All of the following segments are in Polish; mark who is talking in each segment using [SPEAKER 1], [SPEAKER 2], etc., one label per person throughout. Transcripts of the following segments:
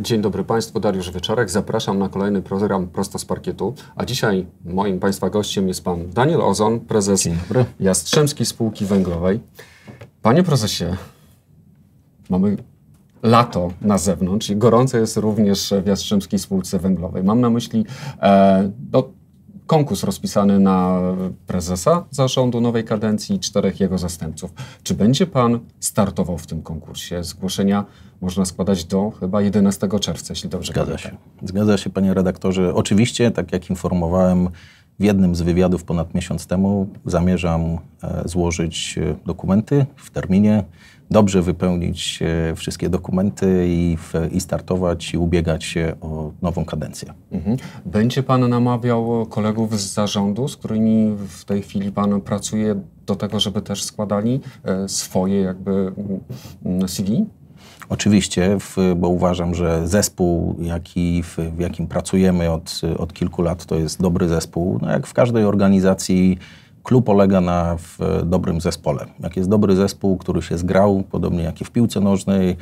[SPEAKER 1] Dzień dobry Państwu, Dariusz Wieczorek. Zapraszam na kolejny program Prosto z Parkietu. A dzisiaj moim Państwa gościem jest Pan Daniel Ozon, prezes Jastrzębskiej Spółki Węglowej. Panie prezesie, mamy lato na zewnątrz i gorące jest również w Jastrzębskiej Spółce Węglowej. Mam na myśli e, no, konkurs rozpisany na prezesa zarządu nowej kadencji i czterech jego zastępców. Czy będzie pan startował w tym konkursie? Zgłoszenia można składać do chyba 11 czerwca, jeśli dobrze
[SPEAKER 2] Zgadza pamiętam. się. Zgadza się, panie redaktorze. Oczywiście, tak jak informowałem w jednym z wywiadów ponad miesiąc temu, zamierzam e, złożyć e, dokumenty w terminie dobrze wypełnić e, wszystkie dokumenty i, w, i startować i ubiegać się o nową kadencję.
[SPEAKER 1] Mhm. Będzie Pan namawiał kolegów z zarządu, z którymi w tej chwili Pan pracuje, do tego, żeby też składali e, swoje jakby mm, CV?
[SPEAKER 2] Oczywiście, bo uważam, że zespół, jaki, w, w jakim pracujemy od, od kilku lat, to jest dobry zespół. No jak w każdej organizacji Klub polega na dobrym zespole. Jak jest dobry zespół, który się zgrał, podobnie jak i w piłce nożnej,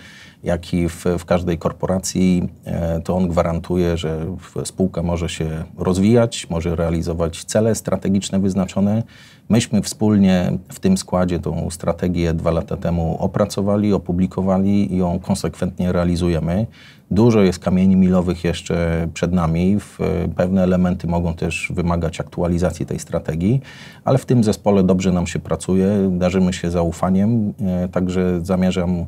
[SPEAKER 2] jak i w, w każdej korporacji, e, to on gwarantuje, że spółka może się rozwijać, może realizować cele strategiczne wyznaczone. Myśmy wspólnie w tym składzie tą strategię dwa lata temu opracowali, opublikowali i ją konsekwentnie realizujemy. Dużo jest kamieni milowych jeszcze przed nami. Pewne elementy mogą też wymagać aktualizacji tej strategii, ale w tym zespole dobrze nam się pracuje, darzymy się zaufaniem, e, także zamierzam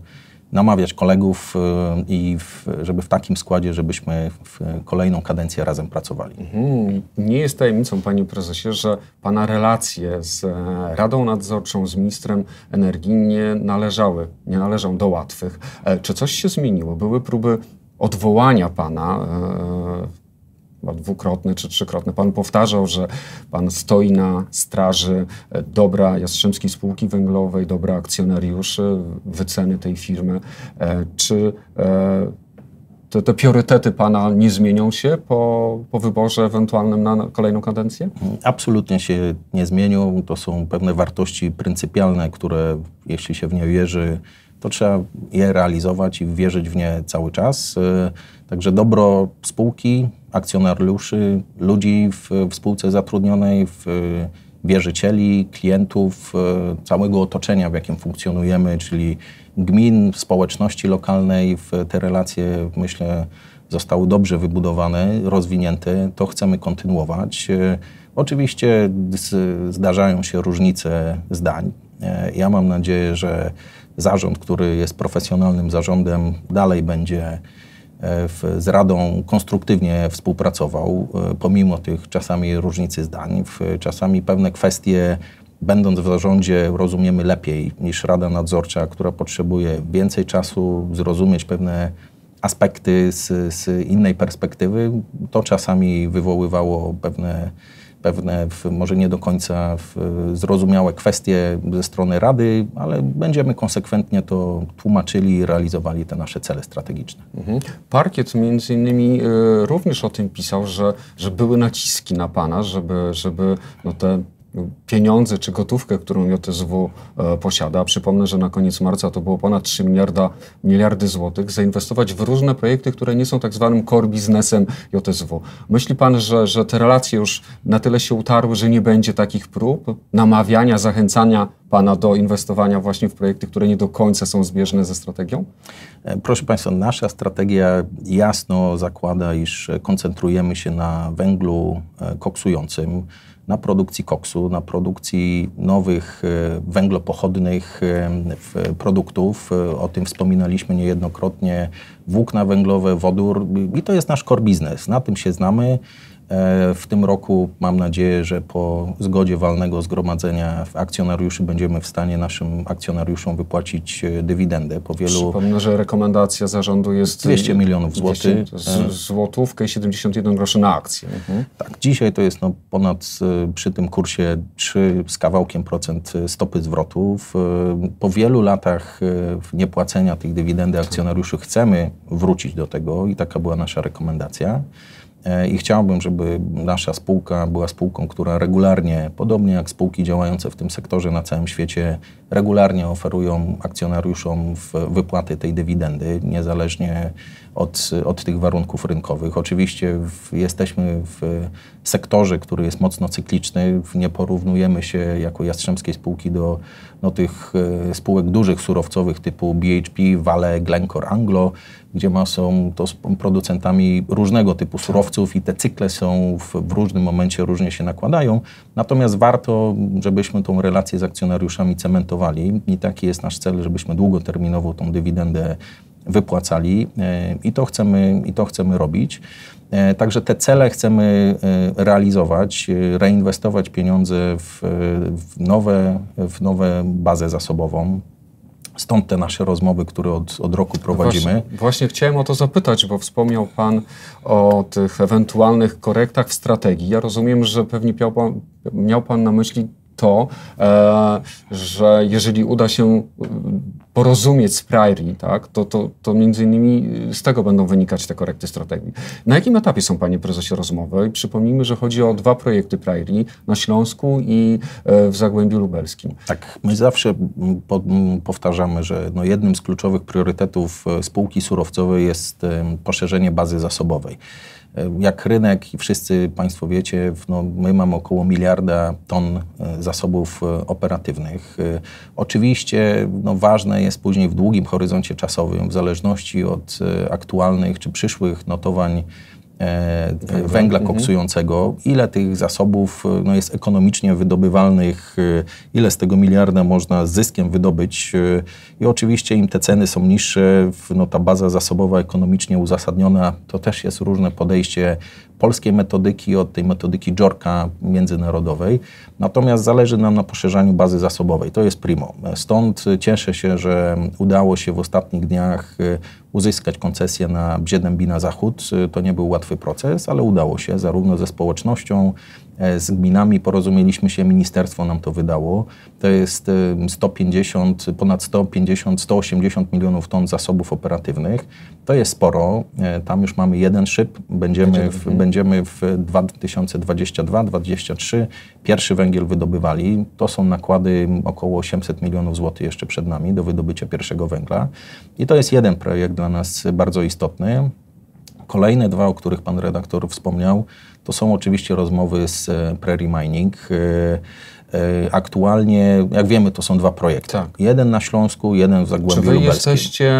[SPEAKER 2] namawiać kolegów e, i w, żeby w takim składzie, żebyśmy w kolejną kadencję razem pracowali. Mhm.
[SPEAKER 1] Nie jest tajemnicą, panie prezesie, że pana relacje z e, Radą Nadzorczą, z ministrem energii nie należały, nie należą do łatwych. Czy coś się zmieniło? Były próby odwołania pana, e, dwukrotny czy trzykrotny. Pan powtarzał, że pan stoi na straży e, dobra Jastrzębskiej Spółki Węglowej, dobra akcjonariuszy, wyceny tej firmy. E, czy te, te priorytety pana nie zmienią się po, po wyborze ewentualnym na kolejną kadencję?
[SPEAKER 2] Absolutnie się nie zmienią. To są pewne wartości pryncypialne, które jeśli się w nie wierzy, to trzeba je realizować i wierzyć w nie cały czas. Y, także dobro spółki, akcjonariuszy, ludzi w, w spółce zatrudnionej, w, wierzycieli, klientów, y, całego otoczenia, w jakim funkcjonujemy, czyli gmin, społeczności lokalnej, te relacje, myślę, zostały dobrze wybudowane, rozwinięte, to chcemy kontynuować. Y, oczywiście zdarzają się różnice zdań. Ja mam nadzieję, że zarząd, który jest profesjonalnym zarządem, dalej będzie e, w, z Radą konstruktywnie współpracował, e, pomimo tych czasami różnicy zdań. W, czasami pewne kwestie, będąc w zarządzie, rozumiemy lepiej niż Rada Nadzorcza, która potrzebuje więcej czasu, zrozumieć pewne aspekty z, z innej perspektywy. To czasami wywoływało pewne pewne, może nie do końca zrozumiałe kwestie ze strony Rady, ale będziemy konsekwentnie to tłumaczyli i realizowali te nasze cele strategiczne. Mhm.
[SPEAKER 1] Parkiet między innymi y, również o tym pisał, że, że były naciski na Pana, żeby, żeby no te pieniądze czy gotówkę, którą JSW e, posiada, przypomnę, że na koniec marca to było ponad 3 miliarda, miliardy złotych, zainwestować w różne projekty, które nie są tak zwanym core biznesem JSW. Myśli pan, że, że te relacje już na tyle się utarły, że nie będzie takich prób namawiania, zachęcania pana do inwestowania właśnie w projekty, które nie do końca są zbieżne ze strategią?
[SPEAKER 2] E, proszę Państwa, nasza strategia jasno zakłada, iż koncentrujemy się na węglu e, koksującym na produkcji koksu, na produkcji nowych e, węglopochodnych e, produktów. E, o tym wspominaliśmy niejednokrotnie. Włókna węglowe, wodór i to jest nasz core business. Na tym się znamy. E, w tym roku mam nadzieję, że po zgodzie walnego zgromadzenia akcjonariuszy będziemy w stanie naszym akcjonariuszom wypłacić e, dywidendę. Po wielu...
[SPEAKER 1] Przypomnę, że rekomendacja zarządu jest
[SPEAKER 2] 200 milionów złotych.
[SPEAKER 1] E, złotówkę i 71 groszy na akcję. Mhm.
[SPEAKER 2] Tak, dzisiaj to jest no ponad przy tym kursie 3 z kawałkiem procent stopy zwrotów. Po wielu latach niepłacenia tych dywidendy akcjonariuszy chcemy wrócić do tego i taka była nasza rekomendacja. E, i chciałbym, żeby nasza spółka była spółką, która regularnie, podobnie jak spółki działające w tym sektorze na całym świecie, regularnie oferują akcjonariuszom wypłaty tej dywidendy, niezależnie od, od tych warunków rynkowych. Oczywiście w, jesteśmy w sektorze, który jest mocno cykliczny. Nie porównujemy się jako Jastrzębskiej spółki do no, tych e, spółek dużych surowcowych typu BHP, Vale, Glencore, Anglo, gdzie ma, są to producentami różnego typu surowców i te cykle są w, w, różnym momencie różnie się nakładają. Natomiast warto, żebyśmy tą relację z akcjonariuszami cementowali i taki jest nasz cel, żebyśmy długoterminowo tą dywidendę wypłacali e, i to chcemy, i to chcemy robić. E, także te cele chcemy e, realizować, reinwestować pieniądze w, w, nowe, w nowe bazę zasobową. Stąd te nasze rozmowy, które od, od roku prowadzimy.
[SPEAKER 1] Właśnie, właśnie, chciałem o to zapytać, bo wspomniał Pan o tych ewentualnych korektach w strategii. Ja rozumiem, że pewnie miał Pan, miał pan na myśli to, e, że jeżeli uda się porozumieć z Prairie, tak, to, to, to między innymi z tego będą wynikać te korekty strategii. Na jakim etapie są, panie prezesie, rozmowy? Przypomnijmy, że chodzi o dwa projekty Prairie na Śląsku i e, w Zagłębiu Lubelskim.
[SPEAKER 2] Tak, my zawsze po, powtarzamy, że no jednym z kluczowych priorytetów e, spółki surowcowej jest poszerzenie bazy zasobowej. Jak rynek i wszyscy Państwo wiecie, no, my mamy około miliarda ton e, zasobów e, operatywnych. E, oczywiście no, ważne jest później w długim horyzoncie czasowym, w zależności od aktualnych czy przyszłych notowań E, węgla mhm. koksującego, ile tych zasobów e, no, jest ekonomicznie wydobywalnych, e, ile z tego miliarda można z zyskiem wydobyć. I oczywiście im te ceny są niższe, no, ta baza zasobowa ekonomicznie uzasadniona, to też jest różne podejście polskiej metodyki od tej metodyki Jorka międzynarodowej. Natomiast zależy nam na poszerzaniu bazy zasobowej. To jest primo. Stąd cieszę się, że udało się w ostatnich dniach uzyskać koncesję na Bziedębina Zachód. To nie był łatwy proces, ale udało się zarówno ze społecznością, E, z gminami porozumieliśmy się, ministerstwo nam to wydało. To jest 150, e, ponad 150, 180 milionów ton zasobów operatywnych. To jest sporo. E, tam już mamy jeden szyb. Będziemy w, będziemy w 2022-2023 pierwszy węgiel wydobywali. To są nakłady około 800 milionów złotych jeszcze przed nami do wydobycia pierwszego węgla. I to jest jeden projekt dla nas bardzo istotny. Kolejne dwa, o których pan redaktor wspomniał, to są oczywiście rozmowy z e, Prairie Mining. E, aktualnie, jak wiemy, to są dwa projekty. Tak. Jeden na Śląsku, jeden w Zagłębiu
[SPEAKER 1] Czy wy
[SPEAKER 2] Lubelskim.
[SPEAKER 1] jesteście,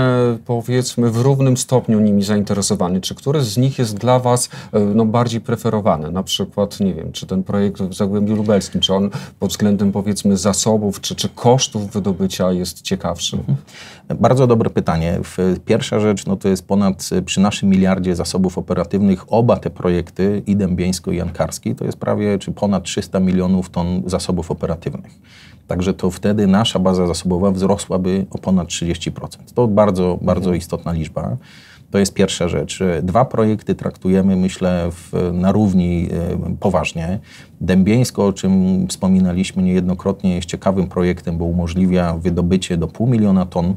[SPEAKER 1] powiedzmy, w równym stopniu nimi zainteresowani? Czy któryś z nich jest dla was e, no, bardziej preferowany? Na przykład, nie wiem, czy ten projekt w Zagłębiu Lubelskim, czy on pod względem, powiedzmy, zasobów, czy, czy kosztów wydobycia jest ciekawszy? Mhm.
[SPEAKER 2] Bardzo dobre pytanie. Pierwsza rzecz, no to jest ponad, przy naszym miliardzie zasobów operatywnych, oba te projekty, i Dębieńsko i Jankarski, to jest prawie, czy ponad 300 milionów ton zasobów zasobów operatywnych. Także to wtedy nasza baza zasobowa wzrosłaby o ponad 30%. To bardzo, bardzo mhm. istotna liczba. To jest pierwsza rzecz. Dwa projekty traktujemy, myślę, w, na równi y, poważnie. Dębieńsko, o czym wspominaliśmy niejednokrotnie, jest ciekawym projektem, bo umożliwia wydobycie do pół miliona ton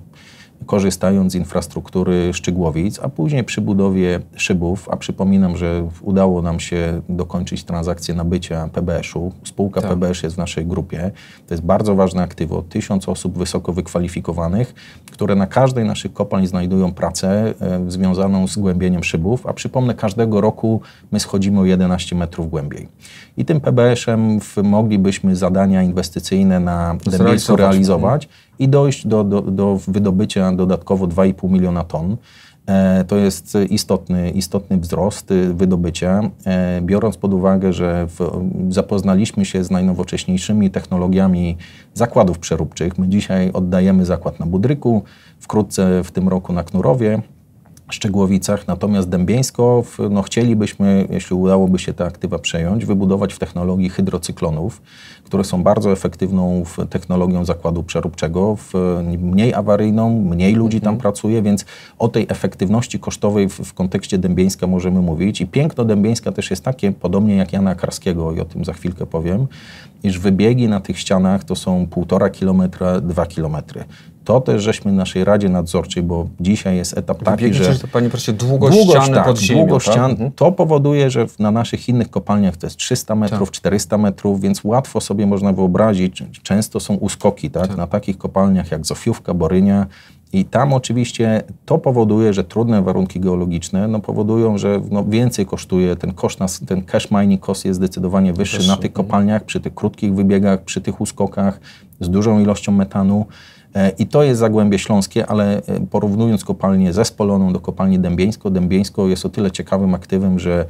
[SPEAKER 2] korzystając z infrastruktury Szczygłowic, a później przy budowie szybów, a przypominam, że udało nam się dokończyć transakcję nabycia PBS-u. Spółka tak. PBS jest w naszej grupie. To jest bardzo ważne aktywo. Tysiąc osób wysoko wykwalifikowanych, które na każdej naszych kopalń znajdują pracę e, związaną z głębieniem szybów, a przypomnę, każdego roku my schodzimy o 11 metrów głębiej. I tym PBS-em moglibyśmy zadania inwestycyjne na Dębiejsku realizować i dojść do, do, do wydobycia dodatkowo 2,5 miliona ton. E, to jest istotny, istotny wzrost wydobycia, e, biorąc pod uwagę, że w, zapoznaliśmy się z najnowocześniejszymi technologiami zakładów przeróbczych. My dzisiaj oddajemy zakład na Budryku, wkrótce w tym roku na Knurowie. Szczegłowicach, natomiast Dębieńsko no, chcielibyśmy, jeśli udałoby się te aktywa przejąć, wybudować w technologii hydrocyklonów, które są bardzo efektywną technologią zakładu przeróbczego, mniej awaryjną, mniej ludzi tam mhm. pracuje, więc o tej efektywności kosztowej w, w, kontekście Dębieńska możemy mówić. I piękno Dębieńska też jest takie, podobnie jak Jana Karskiego, i o tym za chwilkę powiem, iż wybiegi na tych ścianach to są półtora kilometra, dwa kilometry To też żeśmy naszej Radzie Nadzorczej, bo dzisiaj jest etap taki, że...
[SPEAKER 1] To, panie profesorze, długo ściany tak, ziemią,
[SPEAKER 2] długo
[SPEAKER 1] tak?
[SPEAKER 2] ścian,
[SPEAKER 1] Mhm.
[SPEAKER 2] To powoduje, że na naszych innych kopalniach to jest 300 metrów,
[SPEAKER 1] Tak.
[SPEAKER 2] 400 metrów, więc łatwo sobie można wyobrazić, często są uskoki tak? na takich kopalniach jak Zofiówka, Borynia, i tam oczywiście to powoduje, że trudne warunki geologiczne no, powodują, że no, więcej kosztuje, ten koszt, na, ten cash mining cost jest zdecydowanie wyższy
[SPEAKER 1] Wyższy,
[SPEAKER 2] na tych kopalniach, przy tych krótkich wybiegach, przy tych uskokach z dużą ilością metanu. E, I to jest Zagłębie Śląskie, ale e, porównując kopalnię ze Spoloną do kopalni Dębieńsko, Dębieńsko jest o tyle ciekawym aktywem, że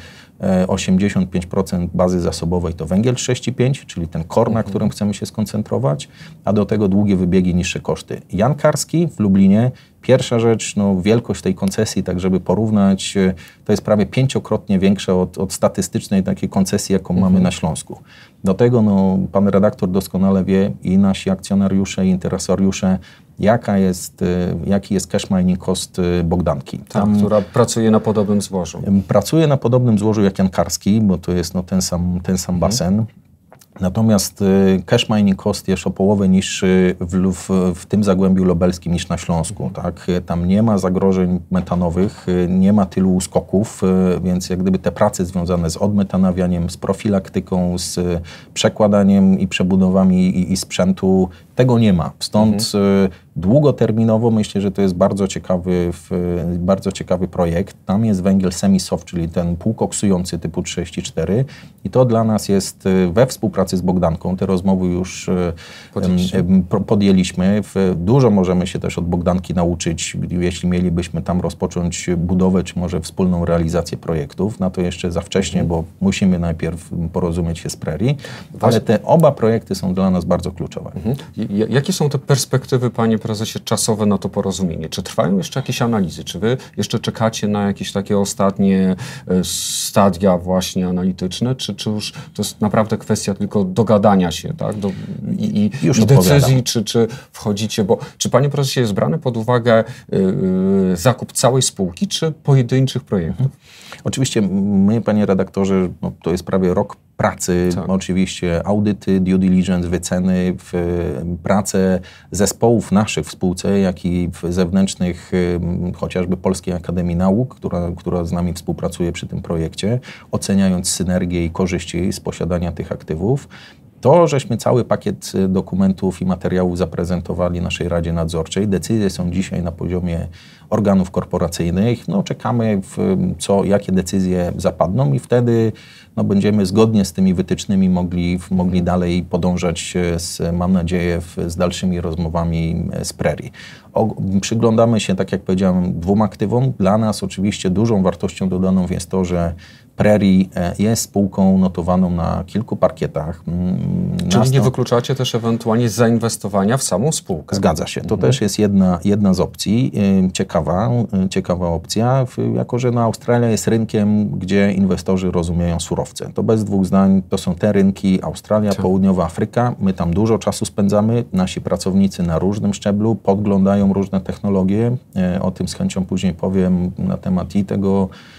[SPEAKER 2] 85% bazy zasobowej to węgiel 35, czyli ten kor, na którym chcemy się skoncentrować, a do tego długie wybiegi, niższe koszty. Jan Karski w Lublinie, pierwsza rzecz, no, wielkość tej koncesji, tak żeby porównać, e, to jest prawie pięciokrotnie większa od, od statystycznej takiej koncesji, jaką mamy na Śląsku. Do tego no, pan redaktor doskonale wie i nasi akcjonariusze i interesariusze, jaka jest, e, jaki jest cash mining cost e, Bogdanki.
[SPEAKER 1] Tak, która pracuje na podobnym złożu.
[SPEAKER 2] Pracuje na podobnym złożu jak Jan Karski, bo to jest no, ten, sam, ten sam basen. Natomiast y, cash mining cost jest o połowę niższy w, w, w tym zagłębiu lubelskim niż na Śląsku. Tak? Tam nie ma zagrożeń metanowych, y, nie ma tylu uskoków, y, więc jak gdyby te prace związane z odmetanawianiem, z profilaktyką, z y, przekładaniem i przebudowami i, i sprzętu, tego nie ma. Stąd y, długoterminowo myślę, że to jest bardzo ciekawy, bardzo ciekawy projekt. Tam jest węgiel semi-soft, czyli ten półkoksujący typu 34 i to dla nas jest y, we współpracy z Bogdanką. Te rozmowy już y, podjęliśmy. Dużo możemy się też od Bogdanki nauczyć, jeśli mielibyśmy tam rozpocząć budowę, czy może wspólną realizację projektów. Na to jeszcze za wcześnie, bo musimy najpierw porozumieć się z Prairie, ale te oba projekty są dla nas bardzo kluczowe.
[SPEAKER 1] Mhm. Jakie są te perspektywy, panie prezesie, czasowe na to porozumienie? Czy trwają jeszcze jakieś analizy? Czy wy jeszcze czekacie na jakieś takie ostatnie e, stadia właśnie analityczne? Czy, czy już to jest naprawdę kwestia tylko dogadania się, tak? Do, I, i, i decyzji, czy, czy wchodzicie, bo czy panie prezesie jest brany pod uwagę y, y, zakup całej spółki, czy pojedynczych projektów?
[SPEAKER 2] Oczywiście my, panie redaktorze, no, to jest prawie rok pracy,
[SPEAKER 1] Tak.
[SPEAKER 2] oczywiście audyty, due diligence, wyceny, w, pracę zespołów naszych w spółce, jak i w zewnętrznych, chociażby Polskiej Akademii Nauk, która, która z nami współpracuje przy tym projekcie, oceniając synergię i korzyści z posiadania tych aktywów. To, żeśmy cały pakiet y, dokumentów i materiałów zaprezentowali naszej Radzie Nadzorczej. Decyzje są dzisiaj na poziomie organów korporacyjnych. No, czekamy, w, co, jakie decyzje zapadną i wtedy no, będziemy zgodnie z tymi wytycznymi mogli, mogli dalej podążać e, z, mam nadzieję, w, z dalszymi rozmowami e, z Prairie. O, przyglądamy się, tak jak powiedziałem, dwóm aktywom. Dla nas oczywiście dużą wartością dodaną jest to, że Prairie e, jest spółką notowaną na kilku parkietach. Mm,
[SPEAKER 1] Czyli
[SPEAKER 2] nas
[SPEAKER 1] nie
[SPEAKER 2] to-
[SPEAKER 1] wykluczacie też ewentualnie zainwestowania w samą spółkę?
[SPEAKER 2] Zgadza się. To
[SPEAKER 1] Mhm.
[SPEAKER 2] też jest jedna, jedna z opcji. Ym, Ciekawa, y, ciekawa opcja, jako że no, Australia jest rynkiem, gdzie inwestorzy rozumieją surowce. To bez dwóch zdań, to są te rynki Australia,
[SPEAKER 1] Tak.
[SPEAKER 2] Południowa Afryka. My tam dużo czasu spędzamy. Nasi pracownicy na różnym szczeblu podglądają różne technologie. E, O tym z chęcią później powiem na temat i tego e,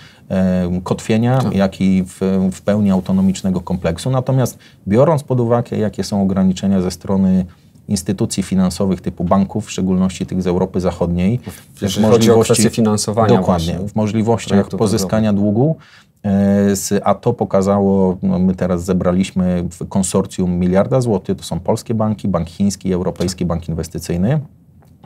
[SPEAKER 2] kotwienia,
[SPEAKER 1] Tak.
[SPEAKER 2] jak i w, w pełni autonomicznego kompleksu. Natomiast biorąc pod uwagę, jakie są ograniczenia ze strony instytucji finansowych typu banków, w szczególności tych z Europy Zachodniej,
[SPEAKER 1] Jeżeli chodzi o kwestie finansowania
[SPEAKER 2] Dokładnie,
[SPEAKER 1] właśnie
[SPEAKER 2] w możliwościach pozyskania długu, e, a to pokazało, no my teraz zebraliśmy w konsorcjum miliarda złotych, to są polskie banki, Bank Chiński, Europejski Bank Inwestycyjny.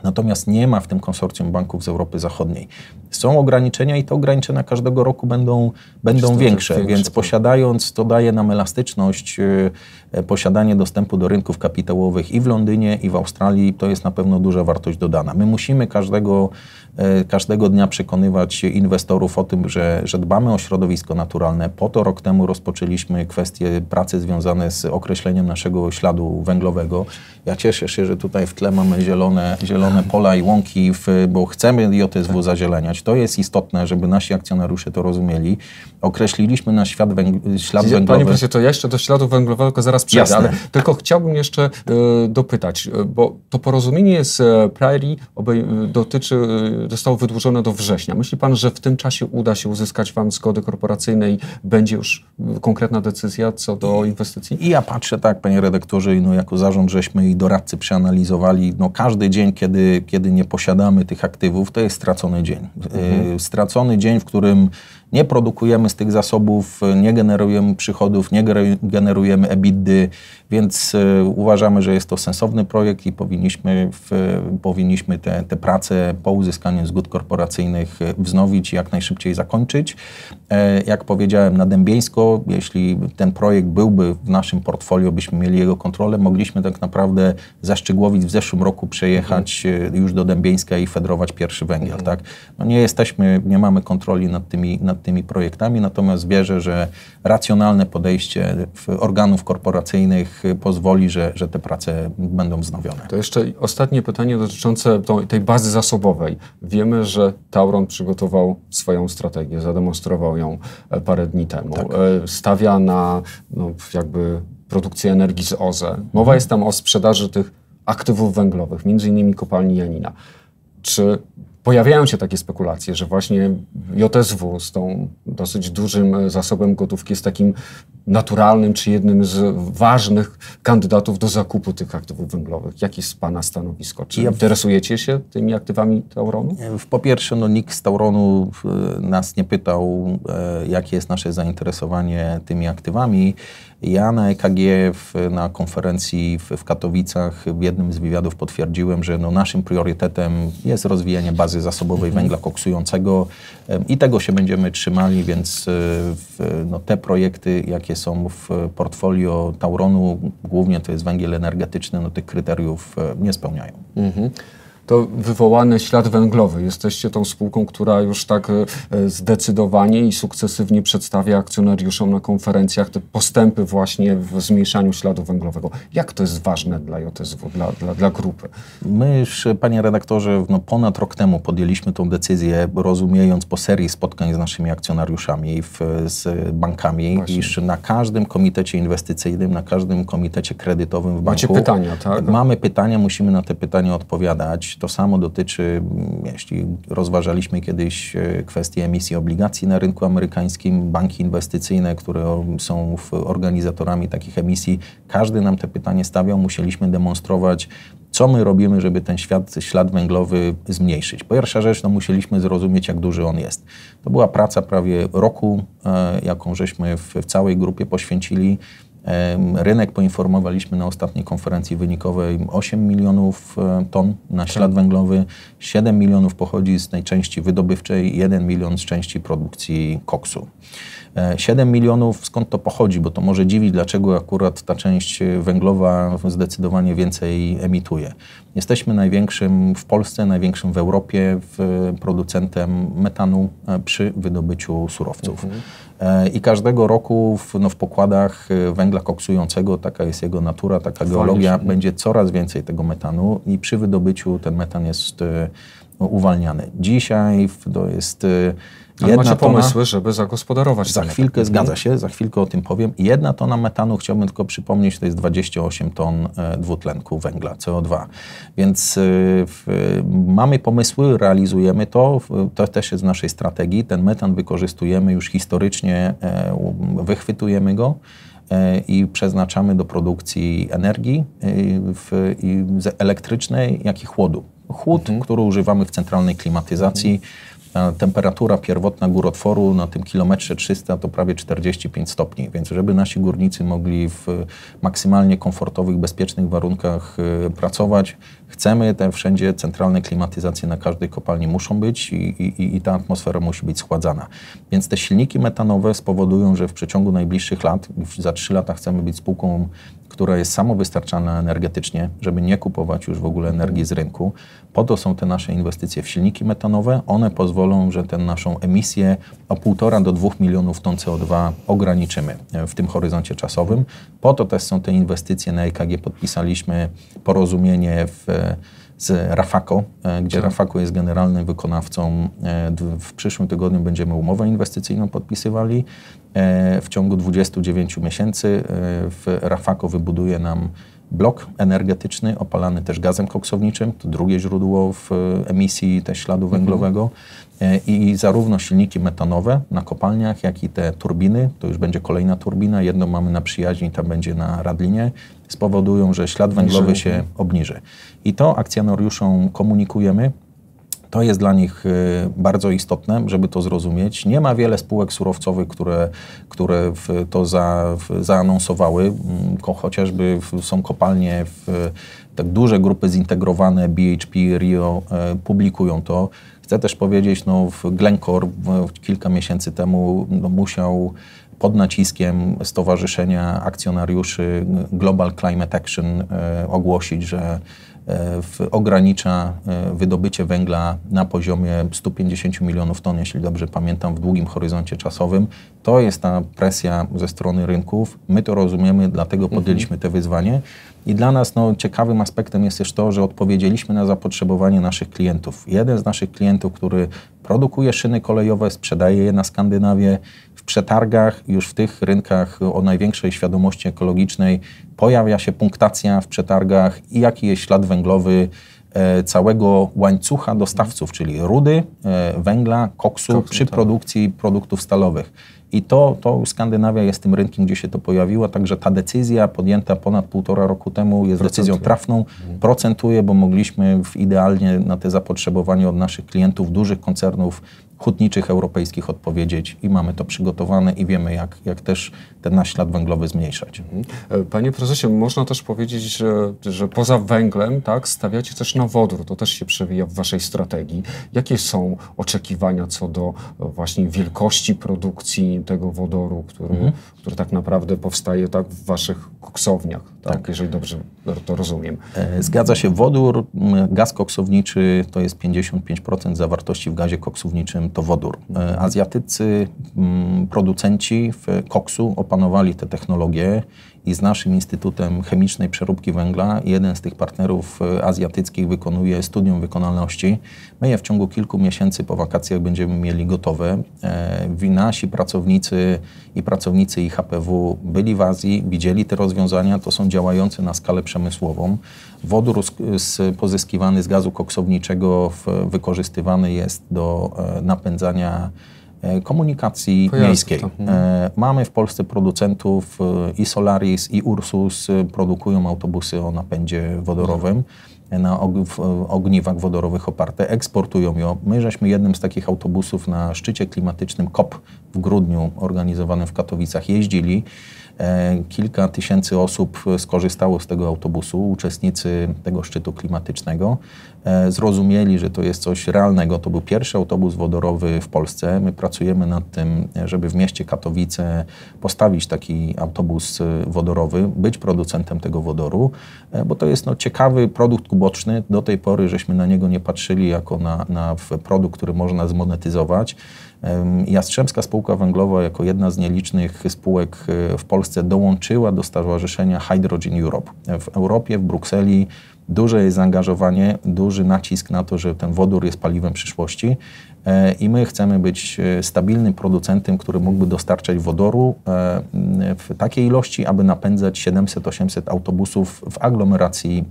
[SPEAKER 2] Natomiast nie ma w tym konsorcjum banków z Europy Zachodniej. Są ograniczenia i te ograniczenia każdego roku będą, będą większe,
[SPEAKER 1] większe,
[SPEAKER 2] więc
[SPEAKER 1] tak.
[SPEAKER 2] posiadając, to daje nam elastyczność, e, e, posiadanie dostępu do rynków kapitałowych i w Londynie, i w Australii, to jest na pewno duża wartość dodana. My musimy każdego, e, każdego dnia przekonywać inwestorów o tym, że, że dbamy o środowisko naturalne. Po to rok temu rozpoczęliśmy kwestie pracy związane z określeniem naszego śladu węglowego. Ja cieszę się, że tutaj w tle mamy zielone, zielone pola i łąki, w, bo chcemy JSW zazieleniać. To jest istotne, żeby nasi akcjonariusze to rozumieli. Określiliśmy nasz świat węg- ślad
[SPEAKER 1] Panie
[SPEAKER 2] węglowy.
[SPEAKER 1] profesorze, to ja jeszcze do śladu węglowego zaraz przejdę,
[SPEAKER 2] Jasne.
[SPEAKER 1] ale tylko chciałbym jeszcze e, dopytać, e, bo to porozumienie z e, Prairie obej- dotyczy, e, zostało wydłużone do września. Myśli pan, że w tym czasie uda się uzyskać wam zgody korporacyjnej, będzie już konkretna decyzja co do inwestycji?
[SPEAKER 2] I ja patrzę tak, panie redaktorze, no jako zarząd żeśmy i doradcy przeanalizowali, no każdy dzień, kiedy kiedy, kiedy nie posiadamy tych aktywów, to jest stracony dzień. Mhm. Stracony dzień, w którym nie produkujemy z tych zasobów, nie generujemy przychodów, nie generujemy EBITDA, więc e, uważamy, że jest to sensowny projekt i powinniśmy, w, powinniśmy te, te prace po uzyskaniu zgód korporacyjnych wznowić i jak najszybciej zakończyć. E, jak powiedziałem, na Dębieńsko, jeśli ten projekt byłby w naszym portfolio, byśmy mieli jego kontrolę, mogliśmy tak naprawdę zaszczygłowić w zeszłym roku, przejechać już do Dębieńska i fedrować pierwszy węgiel. Mhm. Tak? No nie jesteśmy, nie mamy kontroli nad tymi, nad tymi projektami, natomiast wierzę, że racjonalne podejście organów korporacyjnych pozwoli, że, że te prace będą wznowione.
[SPEAKER 1] To jeszcze ostatnie pytanie dotyczące tej bazy zasobowej. Wiemy, że Tauron przygotował swoją strategię, zademonstrował ją e, parę dni temu. Tak. E, stawia na no, jakby produkcję energii z OZE. Mowa jest tam o sprzedaży tych aktywów węglowych, między innymi kopalni Janina. Czy pojawiają się takie spekulacje, że właśnie JSW z tą dosyć dużym zasobem gotówki jest takim naturalnym czy jednym z ważnych kandydatów do zakupu tych aktywów węglowych. Jakie jest Pana stanowisko? Czy ja interesujecie się tymi aktywami Tauronu?
[SPEAKER 2] Po pierwsze, no, nikt z Tauronu e, nas nie pytał, e, jakie jest nasze zainteresowanie tymi aktywami. Ja na EKG w, na konferencji w, w, Katowicach w jednym z wywiadów potwierdziłem, że no naszym priorytetem jest rozwijanie bazy zasobowej mhm. węgla koksującego i tego się będziemy trzymali, więc e, w, no, te projekty, jakie są w portfolio Tauronu, głównie to jest węgiel energetyczny, no tych kryteriów e, nie spełniają. Mhm
[SPEAKER 1] to wywołany ślad węglowy. Jesteście tą spółką, która już tak e, zdecydowanie i sukcesywnie przedstawia akcjonariuszom na konferencjach te postępy właśnie w zmniejszaniu śladu węglowego. Jak to jest ważne dla JSW, dla, dla, dla grupy?
[SPEAKER 2] My już, panie redaktorze, no ponad rok temu podjęliśmy tą decyzję, rozumiejąc po serii spotkań z naszymi akcjonariuszami, w, z bankami, właśnie. iż na każdym komitecie inwestycyjnym, na każdym komitecie kredytowym w banku...
[SPEAKER 1] Macie pytania, tak?
[SPEAKER 2] Mamy pytania, musimy na te pytania odpowiadać. To samo dotyczy, jeśli rozważaliśmy kiedyś e, kwestię emisji obligacji na rynku amerykańskim, banki inwestycyjne, które są organizatorami takich emisji, każdy nam te pytanie stawiał, musieliśmy demonstrować, co my robimy, żeby ten świat, ślad węglowy zmniejszyć. Pierwsza rzecz, no musieliśmy zrozumieć, jak duży on jest. To była praca prawie roku, e, jaką żeśmy w, w całej grupie poświęcili Rynek poinformowaliśmy na ostatniej konferencji wynikowej 8 milionów e, ton na ślad tak. węglowy, 7 milionów pochodzi z tej części wydobywczej, 1 milion z części produkcji koksu. 7 e, milionów, skąd to pochodzi, bo to może dziwić, dlaczego akurat ta część węglowa zdecydowanie więcej emituje. Jesteśmy największym w Polsce, największym w Europie producentem metanu e, przy wydobyciu surowców. Mhm. I każdego roku w, no, w pokładach e, węgla koksującego, taka jest jego natura, taka geologia, będzie coraz więcej tego metanu i przy wydobyciu ten metan jest e, uwalniany. Dzisiaj to jest
[SPEAKER 1] ale macie pomysły, żeby zagospodarować
[SPEAKER 2] Za chwilkę, zgadza się, za chwilkę o tym powiem. Jedna tona metanu, chciałbym tylko przypomnieć, to jest 28 ton e, dwutlenku węgla, CO2. Więc e, w, mamy pomysły, realizujemy to. To też jest w naszej strategii. Ten metan wykorzystujemy już historycznie, e, wychwytujemy go i przeznaczamy do produkcji energii w, elektrycznej, jak i chłodu. Chłód, mhm. który używamy w centralnej klimatyzacji. Mhm temperatura pierwotna górotworu na tym kilometrze 300 to prawie 45 stopni, więc żeby nasi górnicy mogli w maksymalnie komfortowych, bezpiecznych warunkach y, pracować, chcemy te wszędzie centralne klimatyzacje na każdej kopalni muszą być i, i, i ta atmosfera musi być schładzana. Więc te silniki metanowe spowodują, że w przeciągu najbliższych lat, za 3 lata chcemy być spółką która jest samowystarczalna energetycznie, żeby nie kupować już w ogóle energii z rynku. Po to są te nasze inwestycje w silniki metanowe. One pozwolą, że tę naszą emisję o 1,5 do 2 milionów ton CO2 ograniczymy e, w tym horyzoncie czasowym. Po to też są te inwestycje na EKG. Podpisaliśmy porozumienie w z Rafaco, e, gdzie tak. Rafaco jest generalnym wykonawcą. E, w przyszłym tygodniu będziemy umowę inwestycyjną podpisywali. E, w ciągu 29 miesięcy w Rafaco wybuduje nam blok energetyczny opalany też gazem koksowniczym, to drugie źródło w emisji też śladu mhm. węglowego. I zarówno silniki metanowe na kopalniach, jak i te turbiny, to już będzie kolejna turbina, jedną mamy na przyjaźni, tam będzie na Radlinie, spowodują, że ślad węglowy się obniży. I to akcjonariuszom komunikujemy, to jest dla nich y, bardzo istotne, żeby to zrozumieć. Nie ma wiele spółek surowcowych, które, które to za, zaanonsowały, mm, chociażby są kopalnie, w, tak duże grupy zintegrowane, BHP, Rio, e, publikują to. Chcę też powiedzieć, no, w Glencore kilka miesięcy temu no, musiał pod naciskiem Stowarzyszenia Akcjonariuszy Global Climate Action e, ogłosić, że E, ogranicza e, wydobycie węgla na poziomie 150 milionów ton, jeśli dobrze pamiętam, w długim horyzoncie czasowym. To jest ta presja ze strony rynków. My to rozumiemy, dlatego mhm. podjęliśmy te wyzwanie. I dla nas no, ciekawym aspektem jest też to, że odpowiedzieliśmy na zapotrzebowanie naszych klientów. Jeden z naszych klientów, który produkuje szyny kolejowe, sprzedaje je na Skandynawię, w przetargach, już w tych rynkach o największej świadomości ekologicznej pojawia się punktacja w przetargach i jaki jest ślad węglowy e, całego łańcucha dostawców, czyli rudy, e, węgla, koksu, przy tak. produkcji produktów stalowych. I to, to Skandynawia jest tym rynkiem, gdzie się to pojawiło, także ta decyzja podjęta ponad półtora roku temu jest procentuje. decyzją trafną, mhm. procentuje, bo mogliśmy w idealnie na te zapotrzebowanie od naszych klientów, dużych koncernów hutniczych europejskich odpowiedzieć i mamy to przygotowane i wiemy, jak, jak też ten nasz ślad węglowy zmniejszać. Mhm.
[SPEAKER 1] Panie prezesie, można też powiedzieć, że, że poza węglem tak, stawiacie też na wodór. To też się przewija w waszej strategii. Jakie są oczekiwania co do e, właśnie wielkości produkcji tego wodoru, który, mhm. który tak naprawdę powstaje tak w waszych koksowniach, tak, tak. jeżeli dobrze to rozumiem.
[SPEAKER 2] E, zgadza się. Wodór, gaz koksowniczy to jest 55% zawartości w gazie koksowniczym to wodór. E, azjatycy mm, producenci w koksu opanowali te technologie i z naszym Instytutem Chemicznej Przeróbki Węgla jeden z tych partnerów e, azjatyckich wykonuje studium wykonalności. My je w ciągu kilku miesięcy po wakacjach będziemy mieli gotowe. E, nasi pracownicy i pracownicy IHPW byli w Azji, widzieli te rozwiązania, to są działające na skalę przemysłową. Wodór z, pozyskiwany z gazu koksowniczego wykorzystywany jest do e, napędzania komunikacji Pojazd, miejskiej. E, mamy w Polsce producentów e, i Solaris, i Ursus produkują autobusy o napędzie wodorowym na ogniwach wodorowych oparte, eksportują ją. My żeśmy jednym z takich autobusów na szczycie klimatycznym COP w grudniu organizowanym w Katowicach jeździli. E, kilka tysięcy osób skorzystało z tego autobusu, uczestnicy tego szczytu klimatycznego. E, zrozumieli, że to jest coś realnego. To był pierwszy autobus wodorowy w Polsce. My pracujemy nad tym, żeby w mieście Katowice postawić taki autobus wodorowy, być producentem tego wodoru, e, bo to jest no, ciekawy produkt kuboczny. Do tej pory żeśmy na niego nie patrzyli jako na, na produkt, który można zmonetyzować. Jastrzębska Spółka Węglowa jako jedna z nielicznych spółek e, w Polsce dołączyła do Stowarzyszenia Hydrogen Europe. W Europie, w Brukseli duże jest zaangażowanie, duży nacisk na to, że ten wodór jest paliwem przyszłości e, i my chcemy być e, stabilnym producentem, który mógłby dostarczać wodoru w takiej ilości, aby napędzać 700-800 autobusów w aglomeracji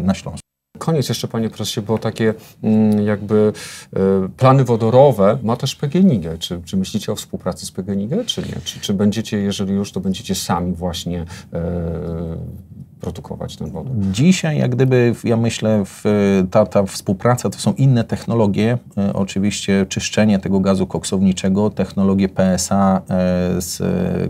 [SPEAKER 2] na Śląsku
[SPEAKER 1] koniec jeszcze, panie profesorze, bo takie mm, jakby e, plany wodorowe ma też PGNiG. Czy, czy myślicie o współpracy z PGNiG, czy nie? Czy, czy będziecie, jeżeli już, to będziecie sami właśnie e, produkować ten wodór.
[SPEAKER 2] Dzisiaj, jak gdyby, ja myślę, ta, ta współpraca to są inne technologie. E, oczywiście czyszczenie tego gazu koksowniczego, technologie PSA, e, z,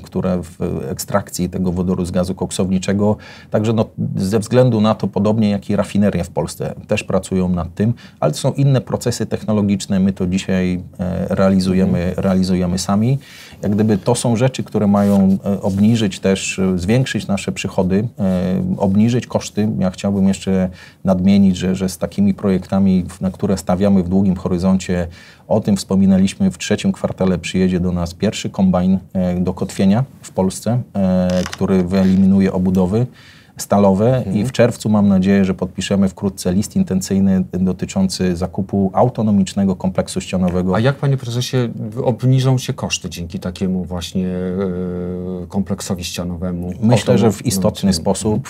[SPEAKER 2] które w ekstrakcji tego wodoru z gazu koksowniczego. Także no, ze względu na to, podobnie jak i rafinerie w Polsce, też pracują nad tym, ale to są inne procesy technologiczne. My to dzisiaj e, realizujemy, realizujemy sami. Jak gdyby to są rzeczy, które mają obniżyć też, zwiększyć nasze przychody obniżyć koszty. Ja chciałbym jeszcze nadmienić, że, że z takimi projektami, na które stawiamy w długim horyzoncie, o tym wspominaliśmy, w trzecim kwartale przyjedzie do nas pierwszy kombajn e, do kotwienia w Polsce, e, który wyeliminuje obudowy stalowe mhm. i w czerwcu mam nadzieję, że podpiszemy wkrótce list intencyjny dotyczący zakupu autonomicznego kompleksu ścianowego.
[SPEAKER 1] A jak panie prezesie obniżą się koszty dzięki takiemu właśnie yy, kompleksowi ścianowemu?
[SPEAKER 2] Myślę, że w istotny sposób.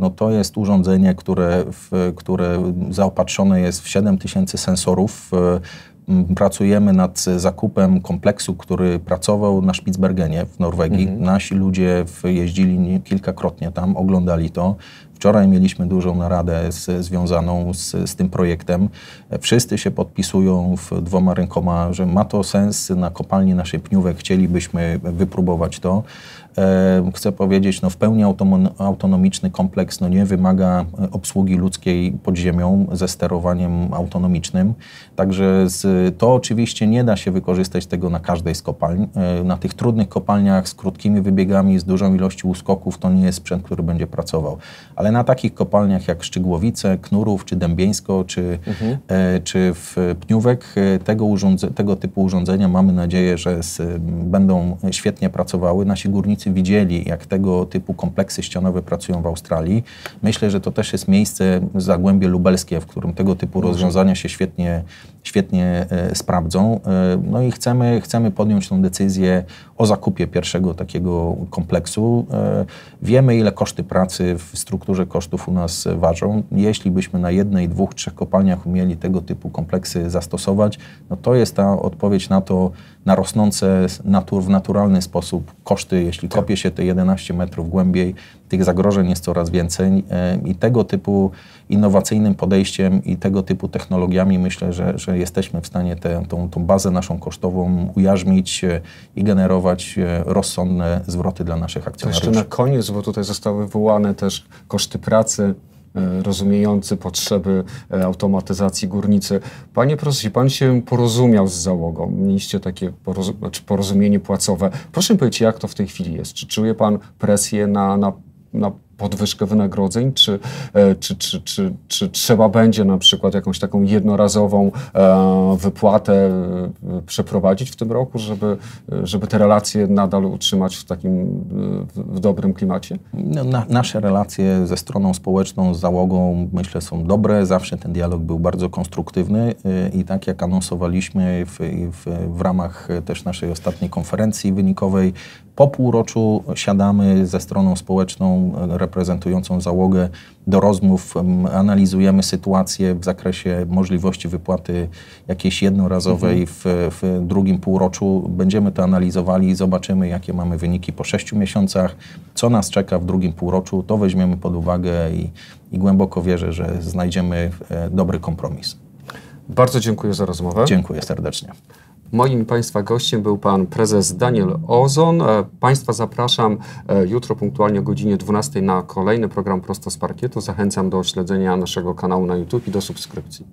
[SPEAKER 2] No to jest urządzenie, które, w, które zaopatrzone jest w 7000 sensorów pracujemy nad zakupem kompleksu, który pracował na Spitsbergenie w Norwegii. Mhm. Nasi ludzie jeździli kilkakrotnie tam, oglądali to. Wczoraj mieliśmy dużą naradę z, związaną z, z, tym projektem. Wszyscy się podpisują w dwoma rękoma, że ma to sens na kopalni naszej pniówek. Chcielibyśmy wypróbować to. E, chcę powiedzieć, no w pełni autonomiczny kompleks no nie wymaga obsługi ludzkiej pod ziemią ze sterowaniem autonomicznym. Także z, to oczywiście nie da się wykorzystać tego na każdej z kopalń. E, na tych trudnych kopalniach z krótkimi wybiegami, z dużą ilością uskoków to nie jest sprzęt, który będzie pracował. Ale na takich kopalniach jak Szczygłowice, Knurów, czy Dębieńsko, czy, mhm. e, czy w Pniówek tego, urządze, tego typu urządzenia mamy nadzieję, że z, będą świetnie pracowały. Nasi górnicy widzieli, jak tego typu kompleksy ścianowe pracują w Australii. Myślę, że to też jest miejsce, Zagłębie Lubelskie, w którym tego typu rozwiązania się świetnie, świetnie e, sprawdzą. E, no i chcemy, chcemy podjąć tę decyzję o zakupie pierwszego takiego kompleksu. E, wiemy, ile koszty pracy w strukturze kosztów u nas ważą. Jeśli byśmy na jednej, dwóch, trzech kopalniach umieli tego typu kompleksy zastosować, no to jest ta odpowiedź na to, na rosnące natur, w naturalny sposób koszty, jeśli kopie się te 11 metrów głębiej, tych zagrożeń jest coraz więcej e, i tego typu innowacyjnym podejściem i tego typu technologiami myślę, że, że jesteśmy w stanie tę, tą, tą bazę naszą kosztową ujarzmić e, i generować e, rozsądne zwroty dla naszych akcjonariuszy.
[SPEAKER 1] To jeszcze na koniec, bo tutaj zostały wywołane też koszty pracy, rozumiejący potrzeby automatyzacji górnicy. Panie profesorze, pan się porozumiał z załogą, mieliście takie porozum znaczy porozumienie płacowe. Proszę mi powiedzieć, jak to w tej chwili jest? Czy czuje pan presję na, na, na podwyżkę wynagrodzeń, czy, e, czy, czy, czy, czy trzeba będzie na przykład jakąś taką jednorazową e, wypłatę e, przeprowadzić w tym roku, żeby, żeby te relacje nadal utrzymać w takim w dobrym klimacie?
[SPEAKER 2] No, na, nasze relacje ze stroną społeczną, z załogą myślę są dobre. Zawsze ten dialog był bardzo konstruktywny i tak jak anonsowaliśmy w, w, w ramach też naszej ostatniej konferencji wynikowej, po półroczu siadamy ze stroną społeczną reprezentującą załogę do rozmów, analizujemy sytuację w zakresie możliwości wypłaty jakiejś jednorazowej mhm. w, w drugim półroczu. Będziemy to analizowali i zobaczymy, jakie mamy wyniki po sześciu miesiącach, co nas czeka w drugim półroczu. To weźmiemy pod uwagę i, i głęboko wierzę, że znajdziemy e, dobry kompromis.
[SPEAKER 1] Bardzo dziękuję za rozmowę.
[SPEAKER 2] Dziękuję serdecznie.
[SPEAKER 1] Moim Państwa gościem był Pan Prezes Daniel Ozon. E, państwa zapraszam e, jutro punktualnie o godzinie 12 na kolejny program Prosto z Parkietu. Zachęcam do śledzenia naszego kanału na YouTube i do subskrypcji.